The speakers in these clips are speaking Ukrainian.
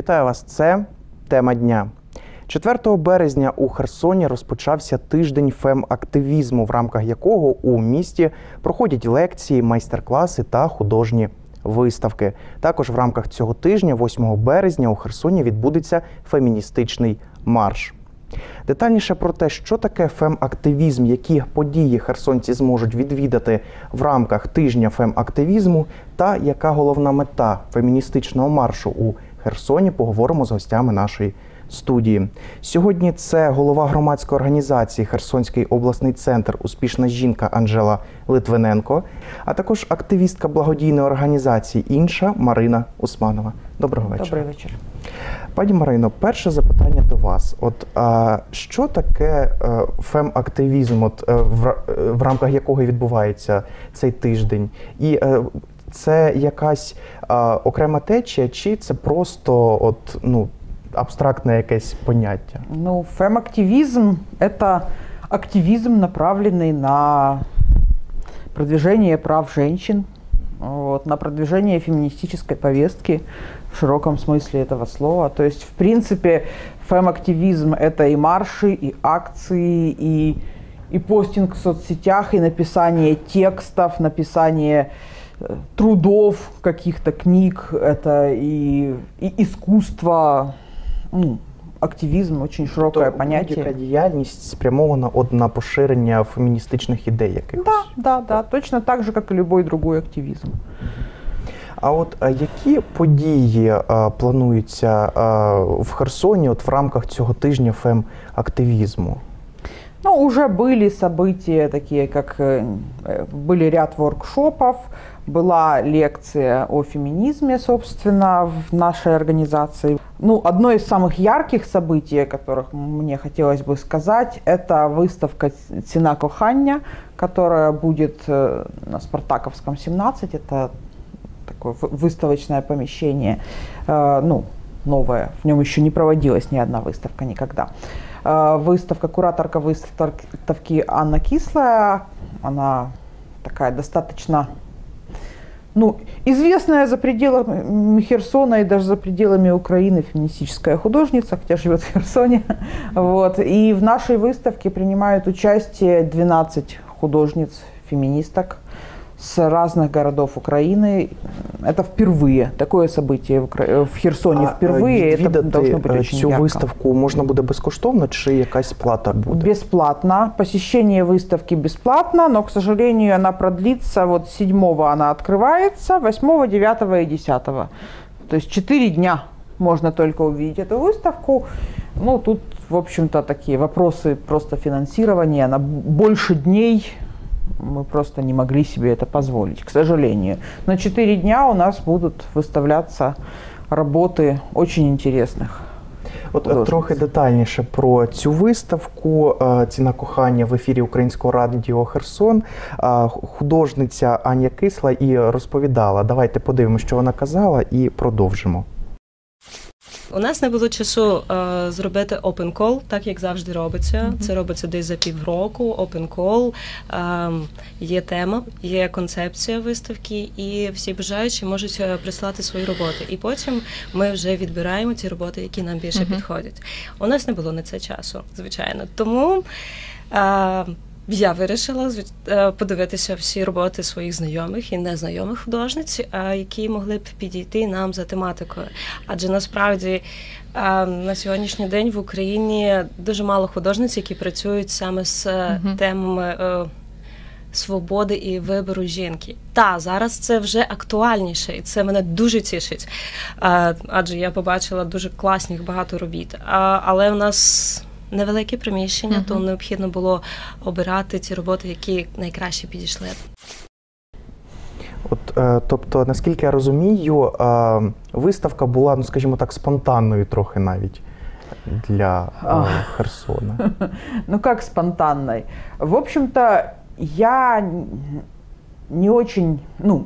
Вітаю вас! Це тема дня. 4 березня у Херсоні розпочався тиждень фем-активізму, в рамках якого у місті проходять лекції, майстер-класи та художні виставки. Також в рамках цього тижня, 8 березня, у Херсоні відбудеться феміністичний марш. Детальніше про те, що таке фем-активізм, які події херсонці зможуть відвідати в рамках тижня фем-активізму, та яка головна мета феміністичного маршу у Херсоні, поговоримо з гостями нашої студії. Сьогодні це голова громадської організації Херсонський обласний центр Успішна жінка Анжела Литвиненко, а також активістка благодійної організації інша Марина Усманова. Доброго вечора. Добрий вечір. Пані Марино, перше запитання до вас. От а, що таке е, фем-активізм, от е, в, е, в рамках якого відбувається цей тиждень? І це якась а, окрема течія, чи це просто от, ну, абстрактне якесь поняття? Ну, фем-активизм – это активизм, направленный на продвижение прав женщин, вот, на продвижение феминистической повестки в широком смысле этого слова. То есть, в принципе, фем-активизм – это и марши, и акции, и, и постинг в соцсетях, и написание текстов, написание трудов, каких-то книг, это и, и искусство, ну, активизм очень широкое Тобто понятие. будь-яка діяльність спрямована от на поширення феміністичних ідей якихось. Да, да, да, точно так же, как и любой другой активизм. А от а які події а, плануються а, в Херсоні от в рамках цього тижня фем-активізму? Ну, уже были события такие, как э, были ряд воркшопов, была лекция о феминизме, собственно, в нашей организации. Ну, одно из самых ярких событий, о которых мне хотелось бы сказать, это выставка «Цена кохання», которая будет э, на Спартаковском 17. Это такое вы- выставочное помещение, э, ну, новое. В нем еще не проводилась ни одна выставка никогда. Э, Выставка, кураторка выставки Анна Кислая, она такая достаточно ну, известная за пределами Херсона и даже за пределами Украины феминистическая художница, хотя живет в Херсоне. Вот. И в нашей выставке принимают участие 12 художниц, феминисток с разных городов Украины. Это впервые. Такое событие в, Херсоне А, впервые. Это відвідати, должно быть е, очень цю ярко. виставку можна буде безкоштовно, чи якась плата буде? Бесплатно. Посещение выставки бесплатно, но, к сожалению, она продлится. Вот 7 она открывается, 8, 9 и 10. То есть 4 дня можно только увидеть эту выставку. Ну, тут, в общем-то, такие вопросы просто финансирования. На больше дней мы просто не могли себе это позволить, к сожалению. На 4 дня у нас будут выставляться работы очень интересных. От е, художниць. трохи детальніше про цю виставку. Е, Ціна кохання в ефірі Українського радіо Херсон. Е, Художниця Аня Кисла і розповідала. Давайте подивимося, що вона казала, і продовжимо. У нас не було часу е, зробити open call, так як завжди робиться. Це робиться десь за півроку. Open call, е, є тема, є концепція виставки, і всі бажаючі можуть е, прислати свої роботи. І потім ми вже відбираємо ті роботи, які нам більше підходять. У нас не було на це часу, звичайно. Тому. Е, я вирішила е, подивитися всі роботи своїх знайомих і незнайомих художниць, е, які могли б підійти нам за тематикою. Адже насправді е, на сьогоднішній день в Україні дуже мало художниць, які працюють саме з е, темами. Свободи і вибору жінки. Та зараз це вже актуальніше, і це мене дуже тішить. Адже я побачила дуже класних багато робіт. Але в нас невелике приміщення, то необхідно було обирати ті роботи, які найкраще підійшли. От, е, тобто, наскільки я розумію, е, виставка була, ну скажімо так, спонтанною трохи навіть для е, Херсона. Ну, как спонтанной? В общем-то, я не очень, ну,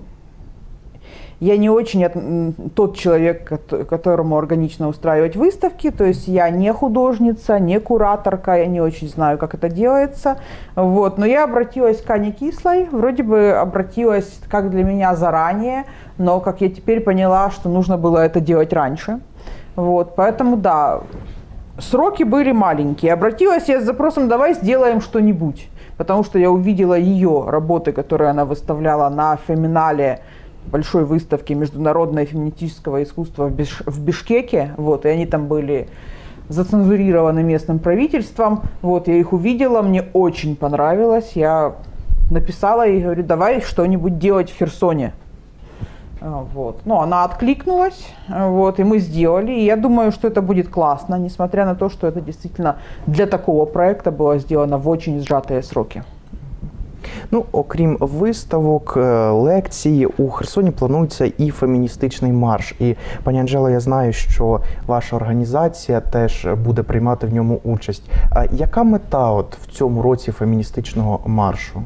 я не очень тот человек, кото- которому органично устраивать выставки, то есть я не художница, не кураторка, я не очень знаю, как это делается, вот, но я обратилась к Ане Кислой, вроде бы обратилась как для меня заранее, но как я теперь поняла, что нужно было это делать раньше, Вот, поэтому, да, сроки были маленькие. Обратилась я с запросом «давай сделаем что-нибудь», потому что я увидела ее работы, которые она выставляла на феминале большой выставки международного феминистического искусства в, Биш в Бишкеке, вот, и они там были зацензурированы местным правительством. Вот, я их увидела, мне очень понравилось. Я написала и говорю, давай что-нибудь делать в Херсоне. А, вот. Ну, она откликнулась, вот, и мы сделали. И я думаю, что это будет классно, несмотря на то, что это действительно для такого проекта было сделано в очень сжатые сроки. Ну, окрім виставок, е, лекцій, у Херсоні планується і феміністичний марш. І пані Анжело, я знаю, що ваша організація теж буде приймати в ньому участь. А яка мета от в цьому році феміністичного маршу?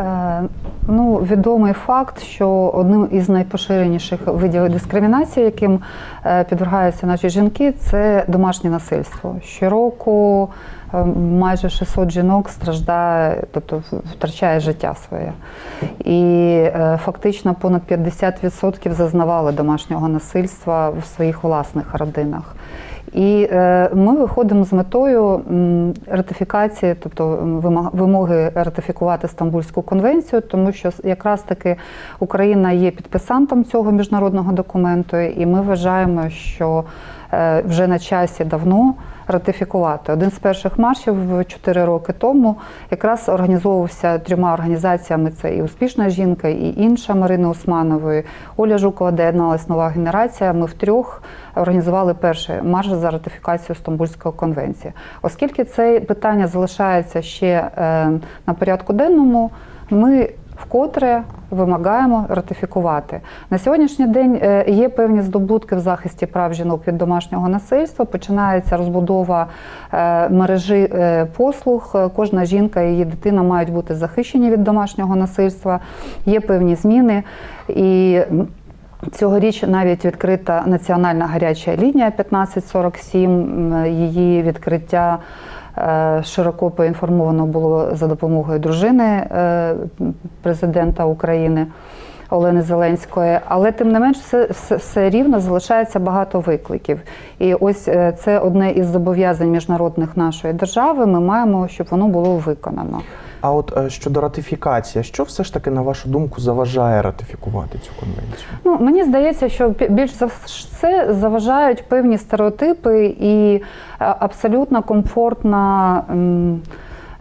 Е, ну, відомий факт, що одним із найпоширеніших видів дискримінації, яким е, підвергаються наші жінки, це домашнє насильство. Щороку е, майже 600 жінок страждає, тобто втрачає життя своє. І фактично понад 50% зазнавали домашнього насильства в своїх власних родинах. І е, ми виходимо з метою ратифікації, тобто вимоги ратифікувати Стамбульську конвенцію, тому що якраз таки Україна є підписантом цього міжнародного документу, і ми вважаємо, що е, вже на часі давно ратифікувати. Один з перших маршів 4 роки тому якраз організовувався трьома організаціями: це і успішна жінка, і інша Марина Усманової, Оля Жукова, де єдналась нова генерація. Ми втрьох організували перший марш за ратифікацію Стамбульської конвенції, оскільки це питання залишається ще е, на порядку денному. Ми вкотре вимагаємо ратифікувати. На сьогоднішній день е, є певні здобутки в захисті прав жінок від домашнього насильства. Починається розбудова е, мережі е, послуг. Кожна жінка і її дитина мають бути захищені від домашнього насильства. Є певні зміни і. Цьогоріч навіть відкрита національна гаряча лінія 1547, її відкриття широко поінформовано було за допомогою дружини е, президента України. Олени Зеленської, але тим не менш, все, все все, рівно залишається багато викликів. І ось е, це одне із зобов'язань міжнародних нашої держави. Ми маємо, щоб воно було виконано. А от е, щодо ратифікації, що все ж таки, на вашу думку, заважає ратифікувати цю конвенцію? Ну мені здається, що більш за все заважають певні стереотипи і е, абсолютно комфортна.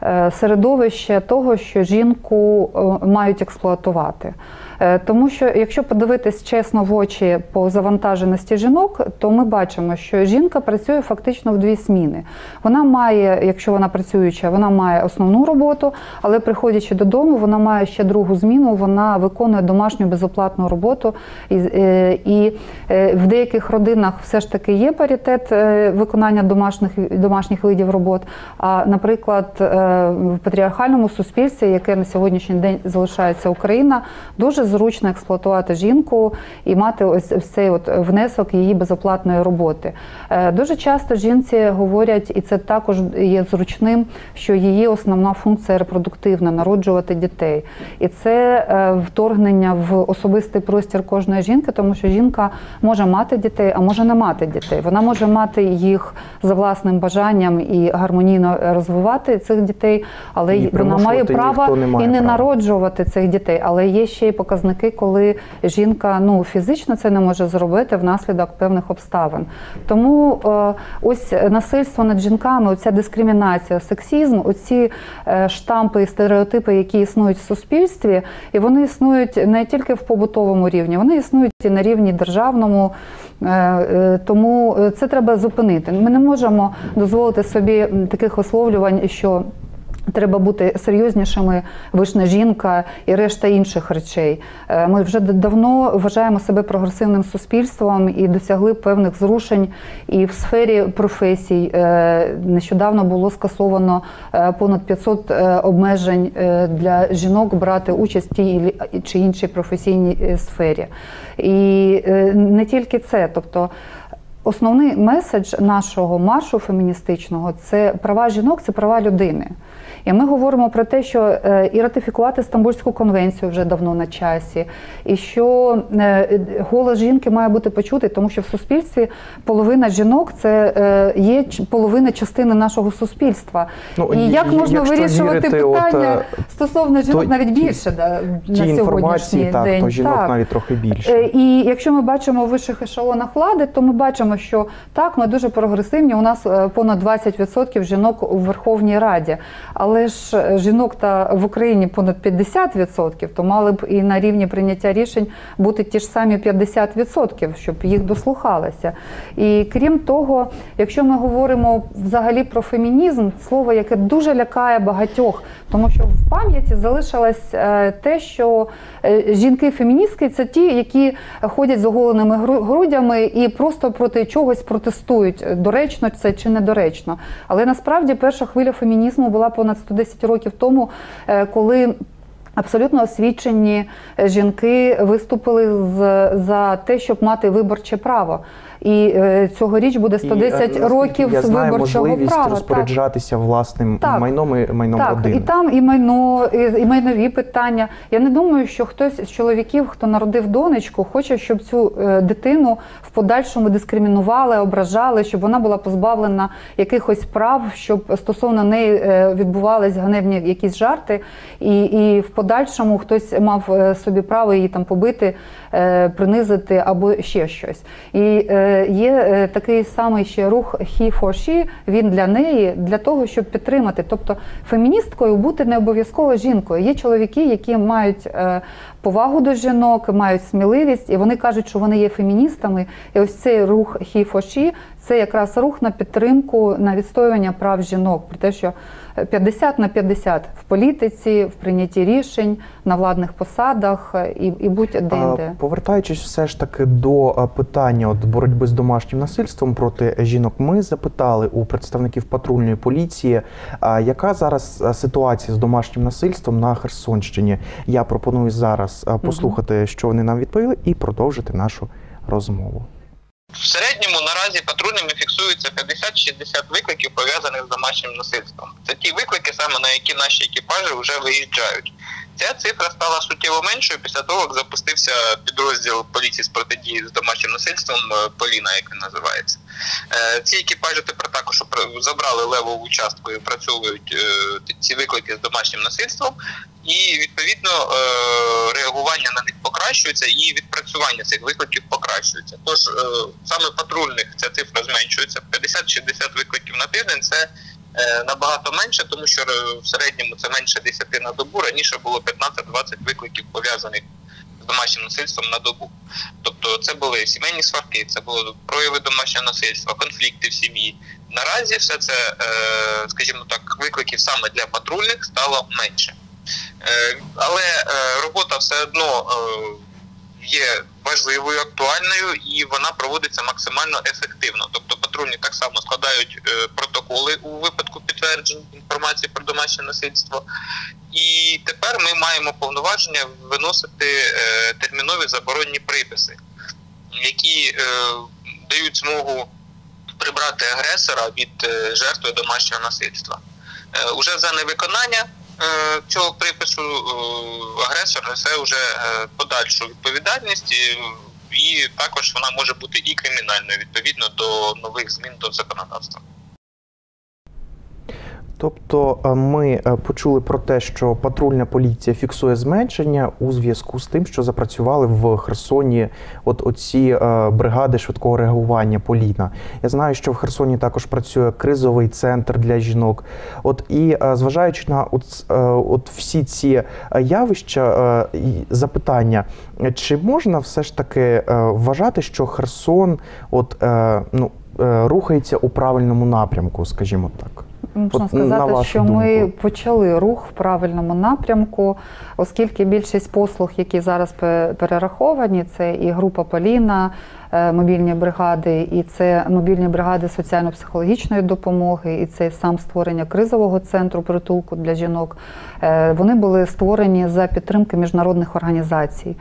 Е, середовище того, що жінку мають експлуатувати. Е, тому що, якщо подивитись чесно в очі по завантаженості жінок, то ми бачимо, що жінка працює фактично в дві зміни. Вона має, якщо вона працююча, вона має основну роботу, але приходячи додому, вона має ще другу зміну. Вона виконує домашню безоплатну роботу. І, е, і е, в деяких родинах все ж таки є паритет виконання домашніх домашніх видів робот. А, наприклад, в патріархальному суспільстві, яке на сьогоднішній день залишається Україна, дуже зручно експлуатувати жінку і мати ось цей от внесок її безоплатної роботи. Е, дуже часто жінці говорять, і це також є зручним, що її основна функція репродуктивна народжувати дітей. І це е, вторгнення в особистий простір кожної жінки, тому що жінка може мати дітей, а може не мати дітей. Вона може мати їх за власним бажанням і гармонійно розвивати цих дітей, але і вона має право і не народжувати цих дітей, але є ще й показники показники, коли жінка ну фізично це не може зробити внаслідок певних обставин. Тому е, ось насильство над жінками, оця дискримінація, сексізм, оці е, штампи і стереотипи, які існують в суспільстві, і вони існують не тільки в побутовому рівні, вони існують і на рівні державному. Е, тому це треба зупинити. Ми не можемо дозволити собі таких висловлювань, що Треба бути серйознішими, вишна жінка і решта інших речей. Е, ми вже давно вважаємо себе прогресивним суспільством і досягли певних зрушень і в сфері професій. Е, нещодавно було скасовано е, понад 500 обмежень для жінок брати участь в тій чи іншій професійній сфері. І не тільки це, тобто. основний меседж нашого маршу феміністичного це права жінок, це права людини. І ми говоримо про те, що е, і ратифікувати Стамбульську конвенцію вже давно на часі, і що е, голос жінки має бути почутий, тому що в суспільстві половина жінок це е, є половина частини нашого суспільства. Ну, і і- як можна вирішувати вірити, питання е, стосовно жінок то- навіть більше да, Ті на сьогоднішній так, день? то жінок Так. навіть трохи більше. І якщо ми бачимо в вищих ешелонах влади, то ми бачимо, що так, ми дуже прогресивні. У нас понад 20% жінок у Верховній Раді. Але ж е, жінок та в Україні понад 50%, то мали б і на рівні прийняття рішень бути ті ж самі 50%, щоб їх дослухалося. І крім того, якщо ми говоримо взагалі про фемінізм, слово, яке дуже лякає багатьох, тому що в пам'яті залишилось е, те, що е, жінки-феміністки це ті, які ходять з оголеними грудями і просто проти чогось протестують. Доречно це чи недоречно. Але насправді перша хвиля фемінізму була понад 110 років тому, е, коли. Абсолютно освічені е, жінки виступили з, за те, щоб мати виборче право. І е, цьогоріч буде 110 І, е, років я знаю, виборчого можливість права. Так. розпоряджатися власним Так. майном і майном Так, родини. і там і майно, і, і майнові питання. Я не думаю, що хтось з чоловіків, хто народив донечку, хоче, щоб цю е, дитину в подальшому дискримінували, ображали, щоб вона була позбавлена якихось прав, щоб стосовно неї відбувались ганебні якісь жарти, і, і в подальшому хтось мав собі право її там побити, принизити або ще щось. І є е, такий самий ще рух «He for she», він для неї, для того, щоб підтримати. Тобто феміністкою бути не обов'язково жінкою. Є чоловіки, які мають е, повагу до жінок, мають сміливість, і вони кажуть, що вони є феміністами. І ось цей рух «He for she» – це якраз рух на підтримку, на відстоювання прав жінок. Про те, що 50 на 50 в політиці, в прийнятті рішень, на владних посадах е, і, і будь-де. Повертаючись все ж таки до питання от боротьби з домашнім насильством проти жінок, ми запитали у представників патрульної поліції, яка зараз ситуація з домашнім насильством на Херсонщині. Я пропоную зараз послухати, що вони нам відповіли, і продовжити нашу розмову. В середньому наразі патрульними фіксується 50-60 викликів пов'язаних з домашнім насильством. Це ті виклики, саме на які наші екіпажі вже виїжджають. Ця цифра стала суттєво меншою після того, як запустився підрозділ поліції з протидії з домашнім насильством е, Поліна, як він називається. Е, Ці екіпажі тепер також забрали левову частку і опрацьовують е, ці виклики з домашнім насильством, і відповідно е, реагування на них покращується, і відпрацювання цих викликів покращується. Тож саме патрульних ця цифра зменшується 50-60 викликів на тиждень. Це набагато менше, тому що в середньому це менше 10 на добу. Раніше було 15-20 викликів пов'язаних домашнім насильством на добу. Тобто це були сімейні сварки, це були прояви домашнього насильства, конфлікти в сім'ї. Наразі все це, е, скажімо так, викликів саме для патрульних стало менше. Е, Але е, робота все одно є важливою, актуальною і вона проводиться максимально ефективно. Тобто патрульні так само складають е, протоколи у випадку підтверджень інформації про домашнє насильство. І тепер ми маємо повноваження виносити е, термінові заборонні приписи, які е, дають змогу прибрати агресора від жертви домашнього насильства. Уже за невиконання цього припису агресор несе вже подальшу відповідальність, і також вона може бути і кримінальною відповідно до нових змін до законодавства. Тобто е, ми е, почули про те, що патрульна поліція фіксує зменшення у зв'язку з тим, що запрацювали в Херсоні от оці е, бригади швидкого реагування Поліна. Я знаю, що в Херсоні також працює кризовий центр для жінок. От і зважаючи на от, от всі ці явища, запитання, чи можна все ж таки вважати, що Херсон от ну рухається у правильному напрямку, скажімо так? Можна на сказати, що ми почали рух в правильному напрямку, оскільки більшість послуг, які зараз перераховані, це і група Поліна, мобільні бригади, і це мобільні бригади соціально-психологічної допомоги, і це сам створення кризового центру притулку для жінок. Е, Вони були створені за підтримки міжнародних організацій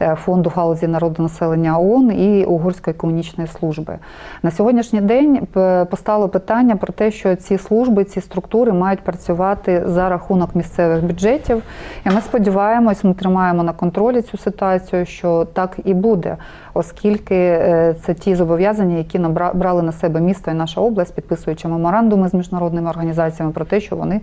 е, фонду галузі народонаселення ООН і Угорської комунічної служби. На сьогоднішній день постало питання про те, що ці служби, ці структури мають працювати за рахунок місцевих бюджетів. І ми сподіваємось, ми тримаємо на контролі цю ситуацію, що так і буде, оскільки е, це ті зобов'язання, які брали на себе місто і наша область, підписуючи меморандуми з міжнародними організаціями про те, що вони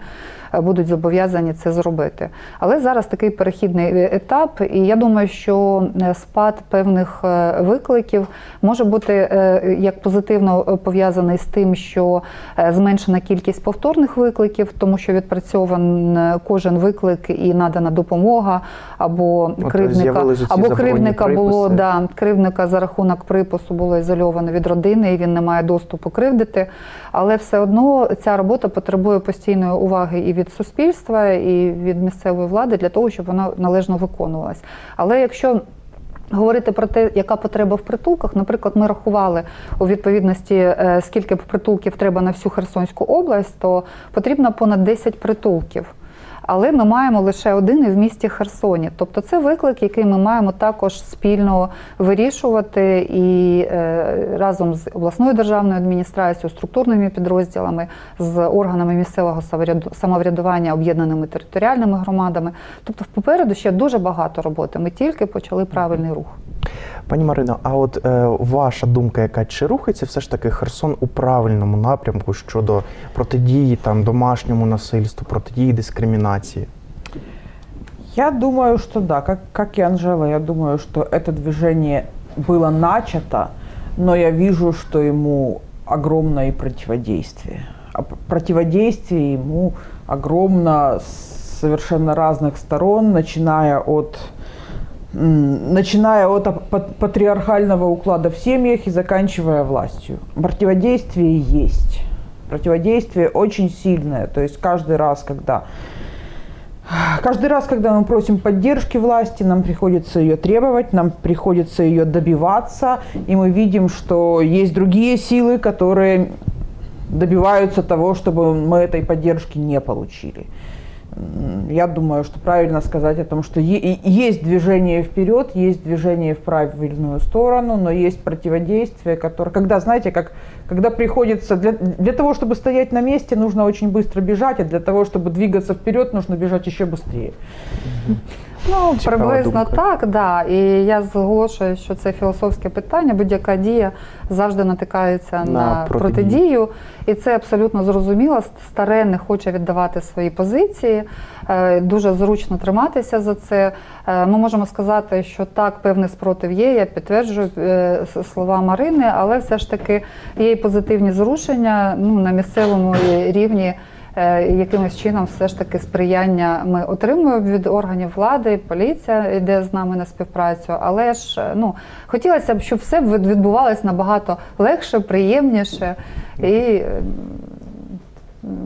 е, будуть зобов'язані це зробити. Але зараз такий перехідний етап, і я думаю, що е, спад певних викликів може бути як позитивно пов'язаний з тим, що зменшена кількість повторних викликів, тому що відпрацьован е, кожен виклик і надана допомога або От кривдника, або кривдника було да, кривдника за рахунок припису було ізольовано від родини, і він не має доступу кривдити. Але все одно ця робота потребує постійної уваги і від суспільства, і від місцевої влади для того, щоб вона належно виконувалась. Але якщо Говорити про те, яка потреба в притулках, наприклад, ми рахували у відповідності, е, скільки притулків треба на всю Херсонську область, то потрібно понад 10 притулків. Але ми маємо лише один і в місті Херсоні. Тобто це виклик, який ми маємо також спільно вирішувати і е, разом з обласною державною адміністрацією, структурними підрозділами, з органами місцевого самовряду- самоврядування, об'єднаними територіальними громадами. Тобто, попереду ще дуже багато роботи. Ми тільки почали правильний рух. Пані Марино, а от е, ваша думка, яка чи рухається все ж таки Херсон у правильному напрямку щодо протидії там домашньому насильству, протидії дискримінації? Я думаю, что да, как, как и Анжела, я думаю, что это движение было начато, но я вижу, что ему огромное и противодействие. А п- противодействие ему огромно с совершенно разных сторон, начиная от м, начиная от патриархального уклада в семьях и заканчивая властью. Противодействие есть. Противодействие очень сильное. То есть каждый раз, когда Каждый раз, когда мы просим поддержки власти, нам приходится ее требовать, нам приходится ее добиваться, и мы видим, что есть другие силы, которые добиваются того, чтобы мы этой поддержки не получили. Я думаю, что правильно сказать о том, что есть движение вперед, есть движение в правильную сторону, но есть противодействие, которое, когда, знаете, как когда приходится для, для того, чтобы стоять на месте, нужно очень быстро бежать, а для того, чтобы двигаться вперед, нужно бежать еще быстрее. Ну, Цікава приблизно думка. так, да. І я зголошую, що це філософське питання. Будь-яка дія завжди натикається На на, протидію. протидію. І це абсолютно зрозуміло. Старе не хоче віддавати свої позиції. Е, Дуже зручно триматися за це. Е, Ми можемо сказати, що так, певний спротив є. Я підтверджую е, слова Марини, але все ж таки є і позитивні зрушення ну, на місцевому рівні. Е, якимось чином все ж таки сприяння ми отримуємо від органів влади, поліція йде з нами на співпрацю. Але ж е, ну хотілося б, щоб все відбувалося набагато легше, приємніше і.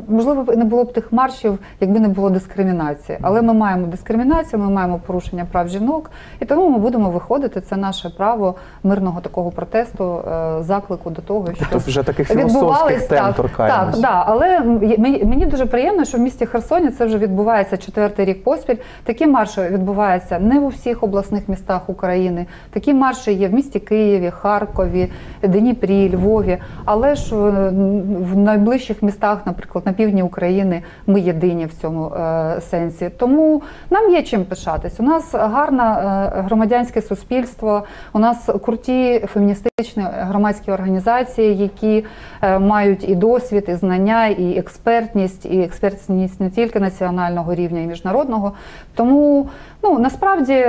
Можливо, не було б тих маршів, якби не було дискримінації. Але ми маємо дискримінацію, ми маємо порушення прав жінок, і тому ми будемо виходити. Це наше право мирного такого протесту, е, заклику до того, що Тобто вже таких філософських тем так, торкаємось. так, да, але мені, дуже приємно, що в місті Херсоні це вже відбувається четвертий рік поспіль. Такі марші відбуваються не у всіх обласних містах України. Такі марші є в місті Києві, Харкові, Дніпрі, Львові. Але ж в найближчих містах, наприклад, на півдні України, ми єдині в цьому е, сенсі. Тому нам є чим пишатись. У нас гарне е, громадянське суспільство, у нас круті феміністичні громадські організації, які е, мають і досвід, і знання, і експертність, і експертність не тільки національного рівня, і міжнародного. Тому ну насправді.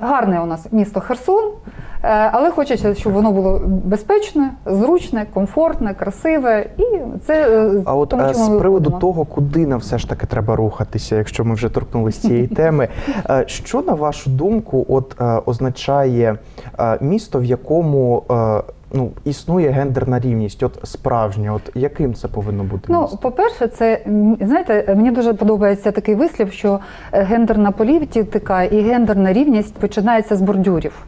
Гарне у нас місто Херсон, е, але хочеться, щоб воно було безпечне, зручне, комфортне, красиве. І це е, А от тому, е, з приводу того, куди нам все ж таки треба рухатися, якщо ми вже торкнулися цієї теми, що на вашу думку от означає місто, в якому ну існує гендерна рівність? От справжнє, от яким це повинно бути? Ну, по-перше, це знаєте, мені дуже подобається такий вислів, що е, гендерна політика і гендерна рівність починається з бордюрів.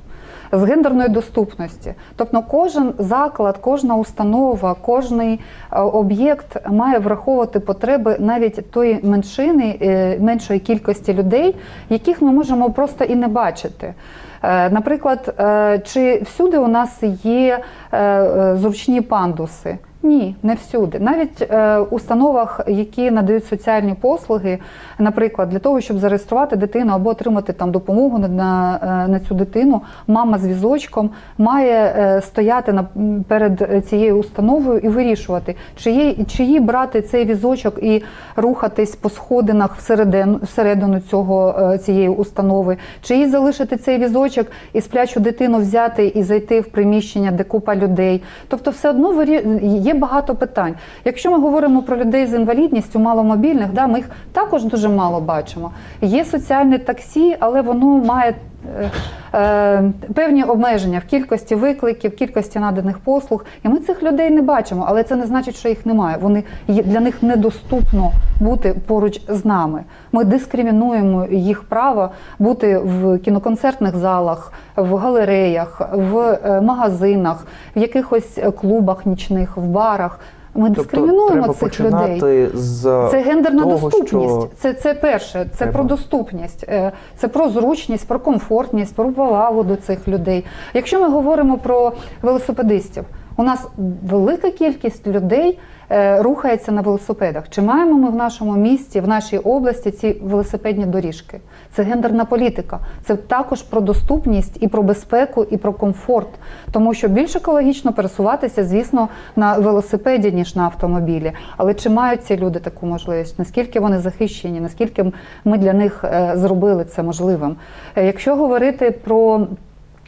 з гендерної доступності. Тобто, кожен заклад, кожна установа, кожний е, об'єкт має враховувати потреби навіть тої меншини, е, меншої кількості людей, яких ми можемо просто і не бачити. Е, Наприклад, е, чи всюди у нас є е, зручні пандуси? Ні, не всюди. Навіть е, установах, які надають соціальні послуги, наприклад, для того, щоб зареєструвати дитину або отримати там допомогу на, на, е, на цю дитину, мама з візочком має е, стояти на, перед цією установою і вирішувати, чи, є, чи їй брати цей візочок і рухатись по сходинах всередину, всередину цього, е, цієї установи, чи їй залишити цей візочок і сплячу дитину взяти і зайти в приміщення, де купа людей. Тобто, все одно вирі- є багато питань. Якщо ми говоримо про людей з інвалідністю, маломобільних, да, ми їх також дуже мало бачимо. Є соціальне таксі, але воно має. Е, е, Певні обмеження в кількості викликів, в кількості наданих послуг, і ми цих людей не бачимо, але це не значить, що їх немає. Вони для них недоступно бути поруч з нами. Ми дискримінуємо їх право бути в кіноконцертних залах, в галереях, в е, магазинах, в якихось клубах нічних, в барах. Ми дискримінуємо Тобто треба цих людей. з Це гендерна того, доступність. що Це, це перше, це Треба. про доступність, е, це про зручність, про комфортність, про повагу до цих людей. Якщо ми говоримо про велосипедистів, у нас велика кількість людей е, рухається на велосипедах. Чи маємо ми в нашому місті, в нашій області ці велосипедні доріжки? Це гендерна політика. Це також про доступність і про безпеку, і про комфорт. Тому що більш екологічно пересуватися, звісно, на велосипеді, ніж на автомобілі. Але чи мають ці люди таку можливість? Наскільки вони захищені? Наскільки ми для них е, зробили це можливим? Е, Якщо говорити про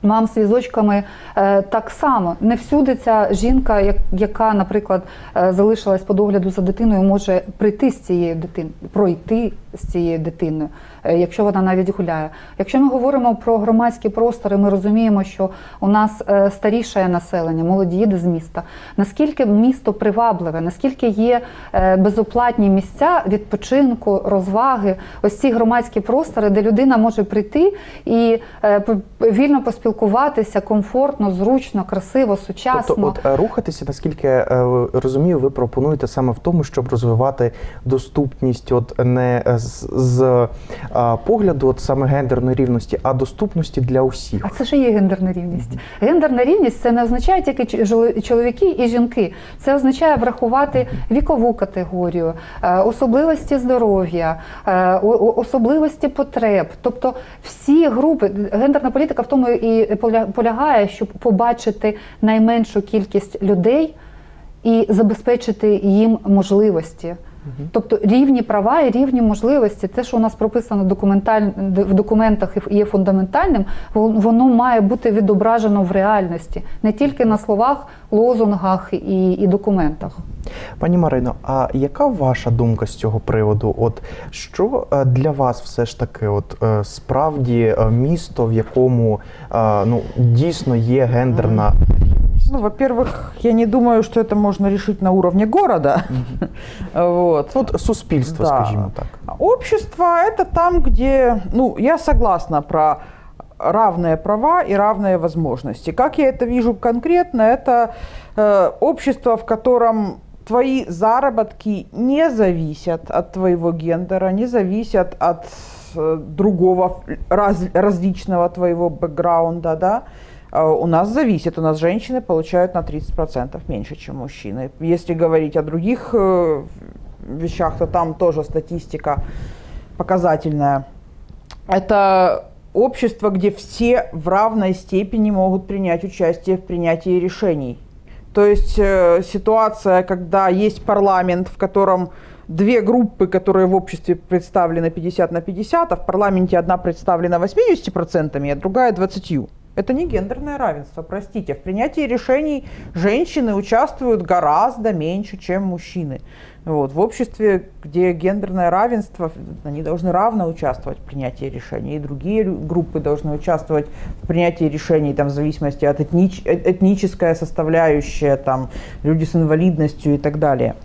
Мам з візочками е, так само. Не всюди ця жінка, яка, наприклад, е, залишилась по догляду за дитиною, може прийти з цією дитиною, пройти з цією дитиною, якщо вона навіть гуляє. Якщо ми говоримо про громадські простори, ми розуміємо, що у нас е, старішає населення, молоді їде з міста. Наскільки місто привабливе, наскільки є е, безоплатні місця відпочинку, розваги, ось ці громадські простори, де людина може прийти і е, вільно поспілкуватися комфортно, зручно, красиво, сучасно. Тобто, от е, рухатися, наскільки е, розумію, ви пропонуєте саме в тому, щоб розвивати доступність, от не з, з е, погляду, от саме гендерної рівності, а доступності для усіх. А це ж є гендерна рівність. Гендерна рівність це не означає тільки чоловіки і жінки. Це означає врахувати вікову категорію, е, особливості здоров'я, е, особливості потреб. Тобто всі групи, гендерна політика в тому і поля- полягає, щоб побачити найменшу кількість людей і забезпечити їм можливості. Тобто рівні права і рівні можливості, те, що у нас прописано документаль... в документах і є фундаментальним, воно має бути відображено в реальності, не тільки на словах, лозунгах і, і документах. Пані Марино, а яка ваша думка з цього приводу? От що е, для вас все ж таки, от е, справді е, місто, в якому ну дійсно є гендерна? Ну, во-первых, я не думаю, что это можно решить на уровне города. Вот. От суспільство, Да. скажімо так. Общество – это там, где, ну, я согласна про равные права и равные возможности. Как я это вижу конкретно, это э, общество, в котором твои заработки не зависят от твоего гендера, не зависят от э, другого раз- различного твоего бэкграунда, да, у нас зависит. У нас женщины получают на 30% меньше, чем мужчины. Если говорить о других э, вещах, то там тоже статистика показательная. Это общество, где все в равной степени могут принять участие в принятии решений. То есть э, ситуация, когда есть парламент, в котором две группы, которые в обществе представлены 50 на 50, а в парламенте одна представлена 80%, а другая 20%. Это не гендерное равенство, простите. В принятии решений женщины участвуют гораздо меньше, чем мужчины. Вот. В обществе, где гендерное равенство, они должны равно участвовать в принятии решений. И другие группы должны участвовать в принятии решений, там, в зависимости от этнич- э- этническая составляющая, там, люди с инвалидностью и так далее.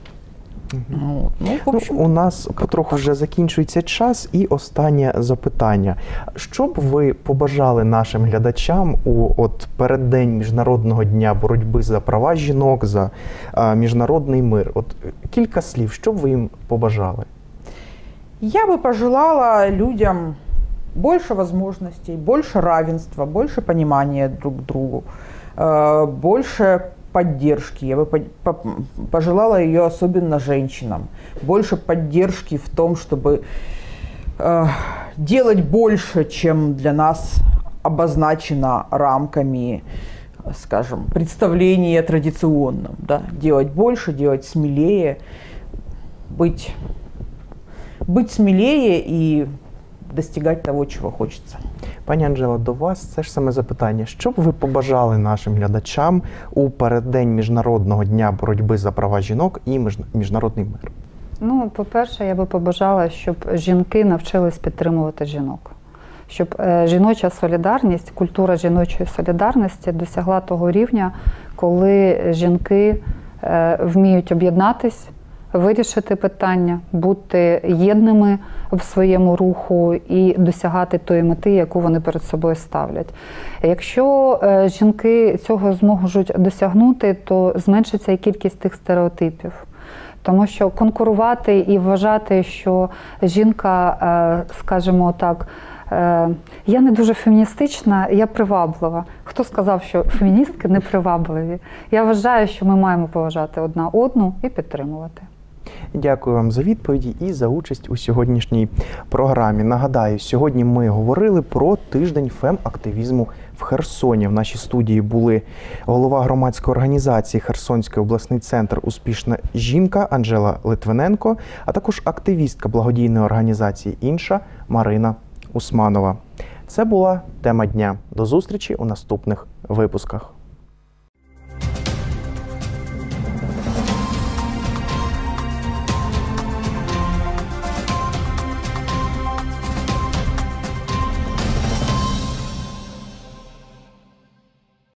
Вот. Ну, в Ну, у нас потроху вже закінчується час, і останнє запитання. Що б ви побажали нашим глядачам у от переддень міжнародного дня боротьби за права жінок, за а, міжнародний мир? От е, кілька слів, що б ви їм побажали? Я бы пожелала людям больше возможностей, больше равенства, больше понимания друг к другу, э, больше поддержки. Я бы по- по- пожелала ее особенно женщинам. Больше поддержки в том, чтобы э, делать больше, чем для нас обозначено рамками, скажем, представления традиционным. Да? Делать больше, делать смелее, быть быть смелее и достигать того, чего хочется. Пані Анжела, до вас це ж саме запитання. Що б ви побажали нашим глядачам у переддень міжнародного дня боротьби за права жінок і між- міжнародний мир? Ну, по-перше, я би побажала, щоб жінки навчились підтримувати жінок, щоб е, жіноча солідарність, культура жіночої солідарності досягла того рівня, коли жінки е, вміють об'єднатись, вирішити питання, бути єдними в своєму руху і досягати тої мети, яку вони перед собою ставлять. Якщо е, жінки цього зможуть досягнути, то зменшиться і кількість тих стереотипів. Тому що конкурувати і вважати, що жінка, е, скажімо так, е, я не дуже феміністична, я приваблива. Хто сказав, що феміністки не привабливі? Я вважаю, що ми маємо поважати одна одну і підтримувати. Дякую вам за відповіді і за участь у сьогоднішній програмі. Нагадаю, сьогодні ми говорили про тиждень фем-активізму в Херсоні. В нашій студії були голова громадської організації Херсонський обласний центр Успішна жінка Анжела Литвиненко, а також активістка благодійної організації Інша Марина Усманова. Це була тема дня. До зустрічі у наступних випусках.